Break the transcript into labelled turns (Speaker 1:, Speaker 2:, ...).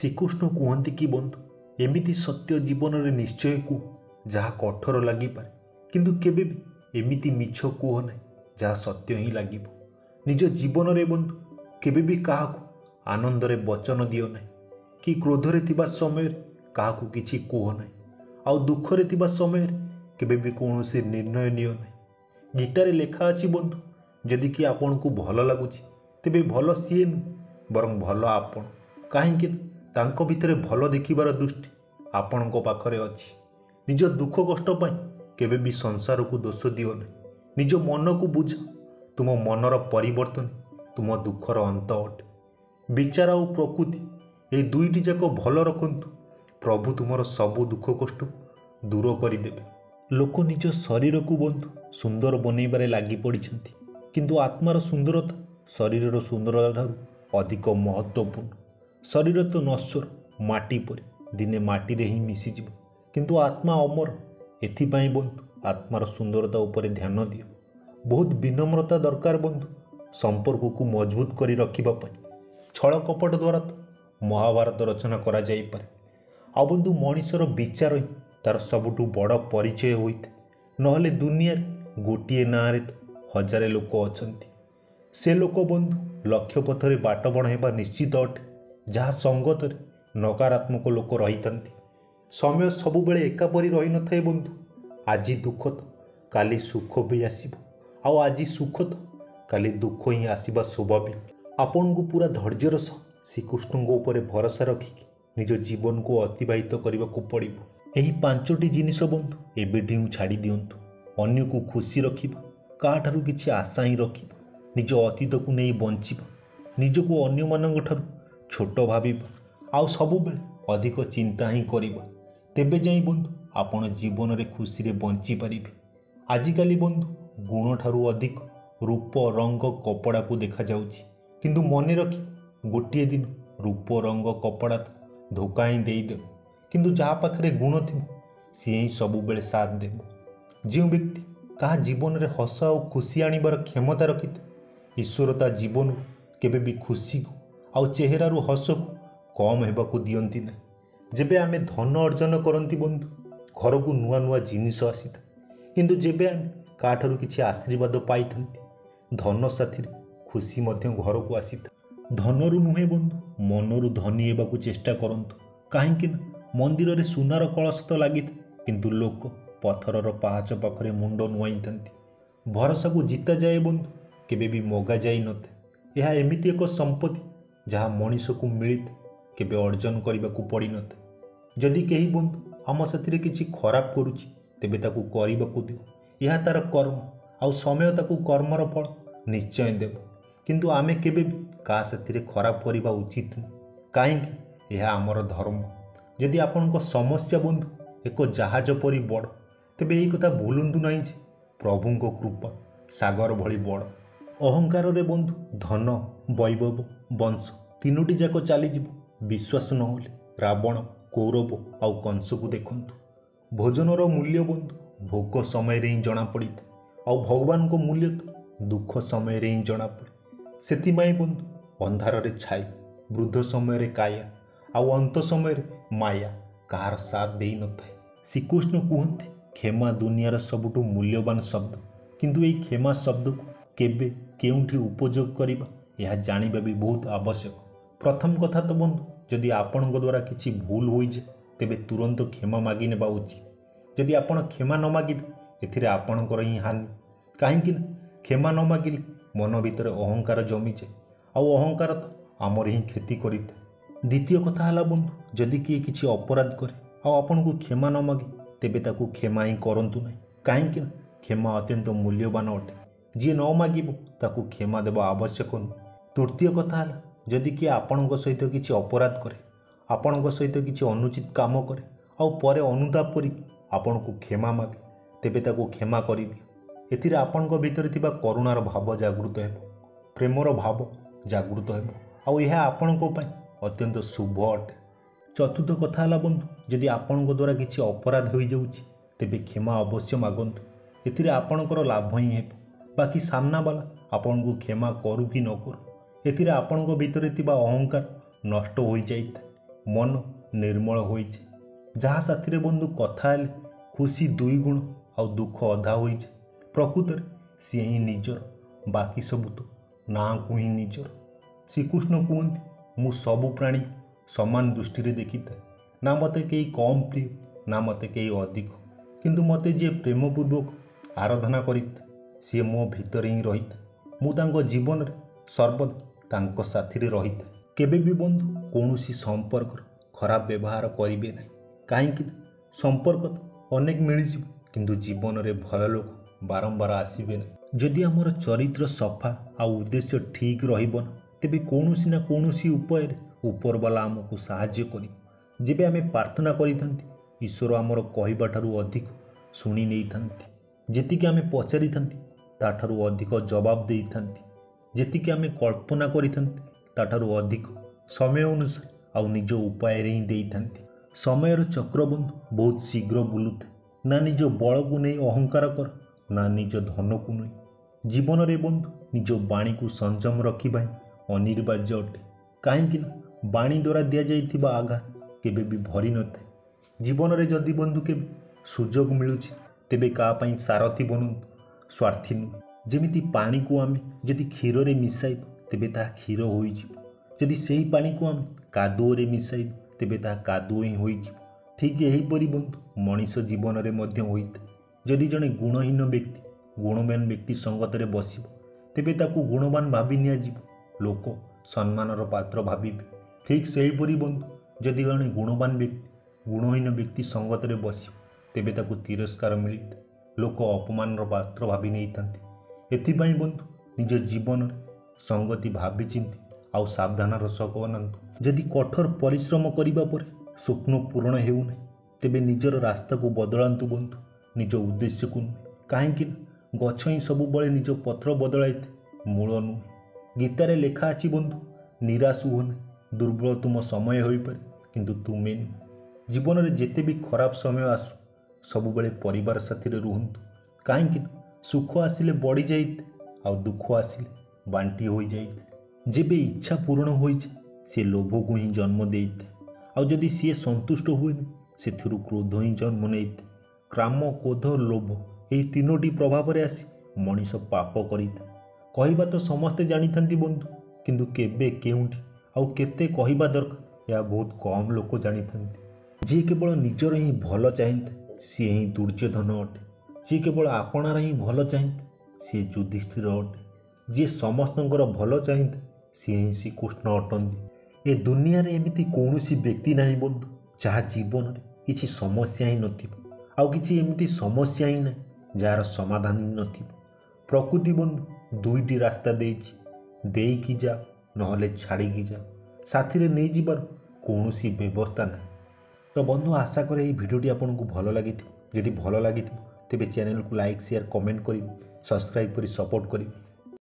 Speaker 1: ଶ୍ରୀକୃଷ୍ଣ କୁହନ୍ତି କି ବନ୍ଧୁ ଏମିତି ସତ୍ୟ ଜୀବନରେ ନିଶ୍ଚୟ କୁହ ଯାହା କଠୋର ଲାଗିପାରେ। କିନ୍ତୁ କେବେ ବି ଏମିତି ମିଛ କୁହ ନାହିଁ ଯାହା ସତ୍ୟ ହିଁ ଲାଗିବ। ନିଜ ଜୀବନରେ ବନ୍ଧୁ କେବେ ବି କାହାକୁ ଆନନ୍ଦରେ ବଚନ ଦିଅ ନାହିଁ କି କ୍ରୋଧରେ ଥିବା ସମୟରେ କାହାକୁ କିଛି କୁହ ନାହିଁ ଆଉ ଦୁଃଖରେ ଥିବା ସମୟରେ କେବେ ବି କୌଣସି ନିର୍ଣ୍ଣୟ ନିଅ ନାହିଁ। ଗୀତାରେ ଲେଖା ଅଛି ବନ୍ଧୁ ଯଦି କି ଆପଣଙ୍କୁ ଭଲ ଲାଗୁଛି ତେବେ ଭଲ ସିଏ ନୁହେଁ ବରଂ ଭଲ ଆପଣ। କାହିଁକି ନା ତାଙ୍କ ଭିତରେ ଭଲ ଦେଖିବାର ଦୃଷ୍ଟି ଆପଣଙ୍କ ପାଖରେ ଅଛି। ନିଜ ଦୁଃଖ କଷ୍ଟ ପାଇଁ କେବେ ବି ସଂସାରକୁ ଦୋଷ ଦିଅ ନାହିଁ। ନିଜ ମନକୁ ବୁଝ ତୁମ ମନର ପରିବର୍ତ୍ତନ ତୁମ ଦୁଃଖର ଅନ୍ତ ଅଟେ। ବିଚାର ଆଉ ପ୍ରକୃତି ଏହି ଦୁଇଟି ଯାକ ଭଲ ରଖନ୍ତୁ। ପ୍ରଭୁ ତୁମର ସବୁ ଦୁଃଖ କଷ୍ଟକୁ ଦୂର କରିଦେବେ। ଲୋକ ନିଜ ଶରୀରକୁ ବନ୍ଧୁ ସୁନ୍ଦର ବନେଇବାରେ ଲାଗି ପଡ଼ିଛନ୍ତି। କିନ୍ତୁ ଆତ୍ମାର ସୁନ୍ଦରତା ଶରୀରର ସୁନ୍ଦରତା ଠାରୁ ଅଧିକ ମହତ୍ତ୍ୱପୂର୍ଣ୍ଣ ଶରୀର ତ ନଶ୍ୱର ମାଟି ପରି। ଦିନେ ମାଟିରେ ହିଁ ମିଶିଯିବ। କିନ୍ତୁ ଆତ୍ମା ଅମର। ଏଥିପାଇଁ ବନ୍ଧୁ ଆତ୍ମାର ସୁନ୍ଦରତା ଉପରେ ଧ୍ୟାନ ଦିଅ। ବହୁତ ବିନମ୍ରତା ଦରକାର ବନ୍ଧୁ ସମ୍ପର୍କକୁ ମଜବୁତ କରି ରଖିବା ପାଇଁ। ଛଳ କପଟ ଦ୍ୱାରା ତ ମହାଭାରତ ରଚନା କରାଯାଇପାରେ। ଆଉ ବନ୍ଧୁ ମଣିଷର ବିଚାର ହିଁ ତା'ର ସବୁଠୁ ବଡ଼ ପରିଚୟ ହୋଇଥାଏ। ନହେଲେ ଦୁନିଆରେ ଗୋଟିଏ ନାଁରେ ତ ହଜାରେ ଲୋକ ଅଛନ୍ତି। ସେ ଲୋକ ବନ୍ଧୁ ଲକ୍ଷ୍ୟ ପଥରେ ବାଟ ବଣାଇବା ନିଶ୍ଚିତ ଅଟେ। ଯାହା ସଙ୍ଗତରେ ନକାରାତ୍ମକ ଲୋକ ରହିଥାନ୍ତି। ସମୟ ସବୁବେଳେ ଏକାପରି ରହିନଥାଏ ବନ୍ଧୁ। ଆଜି ଦୁଃଖ ତ କାଲି ସୁଖ ବି ଆସିବ। ଆଉ ଆଜି ସୁଖ ତ କାଲି ଦୁଃଖ ହିଁ ଆସିବା ସ୍ୱାଭାବିକ। ଆପଣଙ୍କୁ ପୁରା ଧୈର୍ଯ୍ୟର ସହ ଶ୍ରୀକୃଷ୍ଣଙ୍କ ଉପରେ ଭରସା ରଖିକି ନିଜ ଜୀବନକୁ ଅତିବାହିତ କରିବାକୁ ପଡ଼ିବ। ଏହି ପାଞ୍ଚଟି ଜିନିଷ ବନ୍ଧୁ ଏବେଠି ହିଁ ଛାଡ଼ି ଦିଅନ୍ତୁ। ଅନ୍ୟକୁ ଖୁସି ରଖିବା କାହାଠାରୁ କିଛି ଆଶା ହିଁ ରଖିବା। ନିଜ ଅତୀତକୁ ନେଇ ବଞ୍ଚିବା। ନିଜକୁ ଅନ୍ୟମାନଙ୍କ ଠାରୁ ଛୋଟ ଭାବିବା। ଆଉ ସବୁବେଳେ ଅଧିକ ଚିନ୍ତା ହିଁ କରିବା। ତେବେ ଯାଇ ବନ୍ଧୁ ଆପଣ ଜୀବନରେ ଖୁସିରେ ବଞ୍ଚିପାରିବେ ଆଜିକାଲି ବନ୍ଧୁ ଗୁଣଠାରୁ ଅଧିକ ରୂପ ରଙ୍ଗ କପଡ଼ାକୁ ଦେଖାଯାଉଛି। କିନ୍ତୁ ମନେ ରଖି ଗୋଟିଏ ଦିନ ରୂପ ରଙ୍ଗ କପଡ଼ା ତ ଧୋକା ହିଁ ଦେଇଦେବ। କିନ୍ତୁ ଯାହା ପାଖରେ ଗୁଣ ଥିବ ସିଏ ହିଁ ସବୁବେଳେ ସାଥ ଦେବ। ଯେଉଁ ବ୍ୟକ୍ତି କାହା ଜୀବନରେ ହସ ଆଉ ଖୁସି ଆଣିବାର କ୍ଷମତା ରଖିଥାଏ ଈଶ୍ୱର ତା ଜୀବନରୁ କେବେ ବି ଖୁସିକୁ ଆଉ ଚେହେରାରୁ ହସକୁ କମ୍ ହେବାକୁ ଦିଅନ୍ତି ନାହିଁ। ଯେବେ ଆମେ ଧନ ଅର୍ଜନ କରନ୍ତି ବନ୍ଧୁ ଘରକୁ ନୂଆ ନୂଆ ଜିନିଷ ଆସିଥାଏ। କିନ୍ତୁ ଯେବେ ଆମେ କାହାଠାରୁ କିଛି ଆଶୀର୍ବାଦ ପାଇଥାନ୍ତି ଧନ ସାଥିରେ ଖୁସି ମଧ୍ୟ ଘରକୁ ଆସିଥାଏ। ଧନରୁ ନୁହେଁ ବନ୍ଧୁ ମନରୁ ଧନୀ ହେବାକୁ ଚେଷ୍ଟା କରନ୍ତୁ। କାହିଁକି ନା ମନ୍ଦିରରେ ସୁନାର କଳସ ତ ଲାଗିଥାଏ କିନ୍ତୁ ଲୋକ ପଥରର ପାହାଚ ପାଖରେ ମୁଣ୍ଡ ନୁଆଇଥାନ୍ତି। ଭରସାକୁ ଜିତାଯାଏ ବନ୍ଧୁ କେବେ ବି ମଗାଯାଇ ନଥାଏ। ଏହା ଏମିତି ଏକ ସମ୍ପତ୍ତି ଯାହା ମଣିଷକୁ ମିଳିଥାଏ କେବେ ଅର୍ଜନ କରିବାକୁ ପଡ଼ିନଥାଏ। ଯଦି କେହି ବନ୍ଧୁ ଆମ ସାଥିରେ କିଛି ଖରାପ କରୁଛି ତେବେ ତାକୁ କରିବାକୁ ଦିଅ। ଏହା ତା'ର କର୍ମ ଆଉ ସମୟ ତାକୁ କର୍ମର ଫଳ ନିଶ୍ଚୟ ଦେବ। କିନ୍ତୁ ଆମେ କେବେ ବି କାହା ସାଥିରେ ଖରାପ କରିବା ଉଚିତ ନୁହେଁ। କାହିଁକି? ଏହା ଆମର ଧର୍ମ। ଯଦି ଆପଣଙ୍କ ସମସ୍ୟା ବନ୍ଧୁ ଏକ ଜାହାଜ ପରି ବଡ଼ ତେବେ ଏହି କଥା ଭୁଲନ୍ତୁ ନାହିଁ ଯେ ପ୍ରଭୁଙ୍କ କୃପା ସାଗର ଭଳି ବଡ଼। ଅହଙ୍କାରରେ ବନ୍ଧୁ ଧନ ବୈଭବ ବଂଶ ତିନୋଟି ଯାକ ଚାଲିଯିବ। ବିଶ୍ୱାସ ନହେଲେ ରାବଣ କୌରବ ଆଉ କଂସକୁ ଦେଖନ୍ତୁ। ଭୋଜନର ମୂଲ୍ୟ ବନ୍ଧୁ ଭୋଗ ସମୟରେ ହିଁ ଜଣାପଡ଼ିଥାଏ। ଆଉ ଭଗବାନଙ୍କ ମୂଲ୍ୟ ତ ଦୁଃଖ ସମୟରେ ହିଁ ଜଣାପଡ଼େ। ସେଥିପାଇଁ ବନ୍ଧୁ ଅନ୍ଧାରରେ ଛାଇ ବୃଦ୍ଧ ସମୟରେ କାୟା ଆଉ ଅନ୍ତ ସମୟରେ ମାୟା କାହାର ସାଥ ଦେଇନଥାଏ ଶ୍ରୀକୃଷ୍ଣ କୁହନ୍ତି କ୍ଷମା ଦୁନିଆର ସବୁଠୁ ମୂଲ୍ୟବାନ ଶବ୍ଦ। କିନ୍ତୁ ଏହି କ୍ଷମା ଶବ୍ଦକୁ କେବେ କେଉଁଠି ଉପଯୋଗ କରିବା ଏହା ଜାଣିବା ବି ବହୁତ ଆବଶ୍ୟକ। ପ୍ରଥମ କଥା ତ ବନ୍ଧୁ ଯଦି ଆପଣଙ୍କ ଦ୍ୱାରା କିଛି ଭୁଲ ହୋଇଯାଏ ତେବେ ତୁରନ୍ତ କ୍ଷମା ମାଗି ନେବା ଉଚିତ। ଯଦି ଆପଣ କ୍ଷମା ନ ମାଗିବେ ଏଥିରେ ଆପଣଙ୍କର ହିଁ ହାନି। କାହିଁକି ନା କ୍ଷମା ନ ମାଗିଲେ ମନ ଭିତରେ ଅହଙ୍କାର ଜମିଯାଏ ଆଉ ଅହଙ୍କାର ତ ଆମର ହିଁ କ୍ଷତି କରିଥାଏ। ଦ୍ୱିତୀୟ କଥା ହେଲା ବନ୍ଧୁ ଯଦି କିଏ କିଛି ଅପରାଧ କରେ ଆଉ ଆପଣଙ୍କୁ କ୍ଷମା ନ ମାଗେ ତେବେ ତାକୁ କ୍ଷମା ହିଁ କରନ୍ତୁ ନାହିଁ। କାହିଁକି ନା କ୍ଷମା ଅତ୍ୟନ୍ତ ମୂଲ୍ୟବାନ ଅଟେ। ଯିଏ ନ ମାଗିବ ତାକୁ କ୍ଷମା ଦେବା ଆବଶ୍ୟକ ନୁହେଁ। ତୃତୀୟ କଥା ହେଲା ଯଦି କିଏ ଆପଣଙ୍କ ସହିତ କିଛି ଅପରାଧ କରେ ଆପଣଙ୍କ ସହିତ କିଛି ଅନୁଚିତ କାମ କରେ ଆଉ ପରେ ଅନୁତାପ କରି ଆପଣଙ୍କୁ କ୍ଷମା ମାଗେ ତେବେ ତାକୁ କ୍ଷମା କରିଦିଅ। ଏଥିରେ ଆପଣଙ୍କ ଭିତରେ ଥିବା କରୁଣାର ଭାବ ଜାଗୃତ ହେବ ପ୍ରେମର ଭାବ ଜାଗୃତ ହେବ ଆଉ ଏହା ଆପଣଙ୍କ ପାଇଁ ଅତ୍ୟନ୍ତ ଶୁଭ ଅଟେ। ଚତୁର୍ଥ କଥା ହେଲା ବନ୍ଧୁ ଯଦି ଆପଣଙ୍କ ଦ୍ୱାରା କିଛି ଅପରାଧ ହୋଇଯାଉଛି ତେବେ କ୍ଷମା ଅବଶ୍ୟ ମାଗନ୍ତୁ। ଏଥିରେ ଆପଣଙ୍କର ଲାଭ ହିଁ ହେବ। ବାକି ସାମ୍ନାବାଲା ଆପଣଙ୍କୁ କ୍ଷମା କରୁ କି ନ କରୁ ଏଥିରେ ଆପଣଙ୍କ ଭିତରେ ଥିବା ଅହଙ୍କାର ନଷ୍ଟ ହୋଇଯାଇଥାଏ ମନ ନିର୍ମଳ ହୋଇଯାଏ ଯାହା ସାଥିରେ ବନ୍ଧୁ କଥା ହେଲେ ଖୁସି ଦୁଇ ଗୁଣ ଆଉ ଦୁଃଖ ଅଧା ହୋଇଯାଏ ପ୍ରକୃତରେ ସିଏ ହିଁ ନିଜର ବାକି ସବୁ ତ ନାଁକୁ ହିଁ ନିଜର। ଶ୍ରୀକୃଷ୍ଣ କୁହନ୍ତି ମୁଁ ସବୁ ପ୍ରାଣୀ ସମାନ ଦୃଷ୍ଟିରେ ଦେଖିଥାଏ। ନା ମୋତେ କେହି କମ୍ ପ୍ରିୟ ନା ମୋତେ କେହି ଅଧିକ। କିନ୍ତୁ ମୋତେ ଯିଏ ପ୍ରେମପୂର୍ବକ ଆରାଧନା କରିଥାଏ ସିଏ ମୋ ଭିତରେ ହିଁ ରହିଥାଏ। ମୁଁ ତାଙ୍କ ଜୀବନରେ ସର୍ବଦା ତାଙ୍କ ସାଥିରେ ରହିଥାଏ। କେବେ ବି ବନ୍ଧୁ କୌଣସି ସମ୍ପର୍କର ଖରାପ ବ୍ୟବହାର କରିବେ ନାହିଁ। କାହିଁକି ନା ସମ୍ପର୍କ ତ ଅନେକ ମିଳିଯିବ କିନ୍ତୁ ଜୀବନରେ ଭଲ ଲୋକ ବାରମ୍ବାର ଆସିବେ ନାହିଁ। ଯଦି ଆମର ଚରିତ୍ର ସଫା ଆଉ ଉଦ୍ଦେଶ୍ୟ ଠିକ୍ ରହିବ ନା ତେବେ କୌଣସି ନା କୌଣସି ଉପାୟରେ ଉପରବାଲା ଆମକୁ ସାହାଯ୍ୟ କରିବ। ଯେବେ ଆମେ ପ୍ରାର୍ଥନା କରିଥାନ୍ତି ଈଶ୍ୱର ଆମର କହିବାଠାରୁ ଅଧିକ ଶୁଣି ନେଇଥାନ୍ତି। ଯେତିକି ଆମେ ପଚାରିଥାନ୍ତି ତାଠାରୁ ଅଧିକ ଜବାବ ଦେଇଥାନ୍ତି। ଯେତିକି ଆମେ କଳ୍ପନା କରିଥାନ୍ତି ତାଠାରୁ ଅଧିକ ସମୟ ଅନୁସାରେ ଆଉ ନିଜ ଉପାୟରେ ହିଁ ଦେଇଥାନ୍ତି। ସମୟର ଚକ୍ରବନ୍ଧୁ ବହୁତ ଶୀଘ୍ର ବୁଲୁଥାଏ। ନା ନିଜ ବଳକୁ ନେଇ ଅହଙ୍କାର କର ନା ନିଜ ଧନକୁ ନେଇ ଜୀବନରେ ବନ୍ଧୁ ନିଜ ବାଣୀକୁ ସଂଯମ ରଖିବା ହିଁ ଅନିବାର୍ଯ୍ୟ ଅଟେ। କାହିଁକି ନା ବାଣୀ ଦ୍ୱାରା ଦିଆଯାଇଥିବା ଆଘାତ କେବେ ବି ଭରି ନଥାଏ। ଜୀବନରେ ଯଦି ବନ୍ଧୁ କେବେ ସୁଯୋଗ ମିଳୁଛି ତେବେ କାହା ପାଇଁ ସାରଥି ବନନ୍ତୁ। ସ୍ୱାର୍ଥୀ ନୁହେଁ ଯେମିତି ପାଣିକୁ ଆମେ ଯଦି କ୍ଷୀରରେ ମିଶାଇବା ତେବେ ତାହା କ୍ଷୀର ହୋଇଯିବ। ଯଦି ସେହି ପାଣିକୁ ଆମେ କାଦୁଅରେ ମିଶାଇବା ତେବେ ତାହା କାଦୁଅ ହିଁ ହୋଇଯିବ। ଠିକ୍ ଏହିପରି ବନ୍ଧୁ ମଣିଷ ଜୀବନରେ ମଧ୍ୟ ହୋଇଥାଏ। ଯଦି ଜଣେ ଗୁଣହୀନ ବ୍ୟକ୍ତି ଗୁଣବାନ ବ୍ୟକ୍ତି ସଙ୍ଗତରେ ବସିବ ତେବେ ତାକୁ ଗୁଣବାନ ଭାବି ନିଆଯିବ। ଲୋକ ସମ୍ମାନର ପାତ୍ର ଭାବିବେ। ଠିକ୍ ସେହିପରି ବନ୍ଧୁ ଯଦି ଜଣେ ଗୁଣବାନ ବ୍ୟକ୍ତି ଗୁଣହୀନ ବ୍ୟକ୍ତି ସଙ୍ଗତରେ ବସିବ ତେବେ ତାକୁ ତିରସ୍କାର ମିଳିଥାଏ। ଲୋକ ଅପମାନର ପାତ୍ର ଭାବି ନେଇଥାନ୍ତି। ଏଥିପାଇଁ ବନ୍ଧୁ ନିଜ ଜୀବନରେ ସଙ୍ଗତି ଭାବିଚିନ୍ତି ଆଉ ସାବଧାନର ସହ ବନାନ୍ତୁ। ଯଦି କଠୋର ପରିଶ୍ରମ କରିବା ପରେ ସ୍ୱପ୍ନ ପୂରଣ ହେଉନାହିଁ ତେବେ ନିଜର ରାସ୍ତାକୁ ବଦଳାନ୍ତୁ ବନ୍ଧୁ। ନିଜ ଉଦ୍ଦେଶ୍ୟକୁ ନୁହେଁ କାହିଁକି ନା ଗଛ ହିଁ ସବୁବେଳେ ନିଜ ପତ୍ର ବଦଳାଇଥାଏ ମୂଳ ନୁହେଁ। ଗୀତାରେ ଲେଖା ଅଛି ବନ୍ଧୁ ନିରାଶ ହୁଅ ନାହିଁ ଦୁର୍ବଳ ତୁମ ସମୟ ହୋଇପାରେ କିନ୍ତୁ ତୁମେ ନୁହେଁ। ଜୀବନରେ ଯେତେ ବି ଖରାପ ସମୟ ଆସୁ ସବୁବେଳେ ପରିବାର ସାଥିରେ ରୁହନ୍ତୁ। କାହିଁକି ନା ସୁଖ ଆସିଲେ ବଢ଼ିଯାଇଥାଏ ଆଉ ଦୁଃଖ ଆସିଲେ ବାଣ୍ଟି ହୋଇଯାଇଥାଏ। ଯେବେ ଇଚ୍ଛା ପୂରଣ ହୋଇଯାଏ ସେ ଲୋଭକୁ ହିଁ ଜନ୍ମ ଦେଇଥାଏ। ଆଉ ଯଦି ସିଏ ସନ୍ତୁଷ୍ଟ ହୁଏନି ସେଥିରୁ କ୍ରୋଧ ହିଁ ଜନ୍ମ ନେଇଥାଏ। କ୍ରାମ କ୍ରୋଧ ଲୋଭ ଏହି ତିନୋଟି ପ୍ରଭାବରେ ଆସି ମଣିଷ ପାପ କରିଥାଏ। କହିବା ତ ସମସ୍ତେ ଜାଣିଥାନ୍ତି ବନ୍ଧୁ କିନ୍ତୁ କେବେ କେଉଁଠି ଆଉ କେତେ କହିବା ଦରକାର ଏହା ବହୁତ କମ୍ ଲୋକ ଜାଣିଥାନ୍ତି। ଯିଏ କେବଳ ନିଜର ହିଁ ଭଲ ଚାହିଁଥାଏ ସିଏ ହିଁ ଦୁର୍ଯ୍ୟୋଧନ ଅଟେ। ଯିଏ କେବଳ ଆପଣାର ହିଁ ଭଲ ଚାହିଁଥାଏ ସିଏ ଯୁଧିଷ୍ଠିର ଅଟେ। ଯିଏ ସମସ୍ତଙ୍କର ଭଲ ଚାହିଁଥାଏ ସିଏ ହିଁ ଶ୍ରୀକୃଷ୍ଣ ଅଟନ୍ତି। ଏ ଦୁନିଆରେ ଏମିତି କୌଣସି ବ୍ୟକ୍ତି ନାହିଁ ବନ୍ଧୁ ଯାହା ଜୀବନରେ କିଛି ସମସ୍ୟା ହିଁ ନଥିବ। ଆଉ କିଛି ଏମିତି ସମସ୍ୟା ହିଁ ନାହିଁ ଯାହାର ସମାଧାନ ହିଁ ନଥିବ। ପ୍ରକୃତି ବନ୍ଧୁ ଦୁଇଟି ରାସ୍ତା ଦେଇଛି। ଦେଇକି ଯା ନହେଲେ ଛାଡ଼ିକି ଯା ସାଥିରେ ନେଇଯିବାର କୌଣସି ବ୍ୟବସ୍ଥା ନାହିଁ। তো বন্ধু, আশা করে এই ভিডিওটি আপনার ভালো লাগি যদি ভালো লাগি তেবে চ্যানেলকে লাইক শেয়ার কমেন্ট করি সবসক্রাইব করে সপোর্ট করি।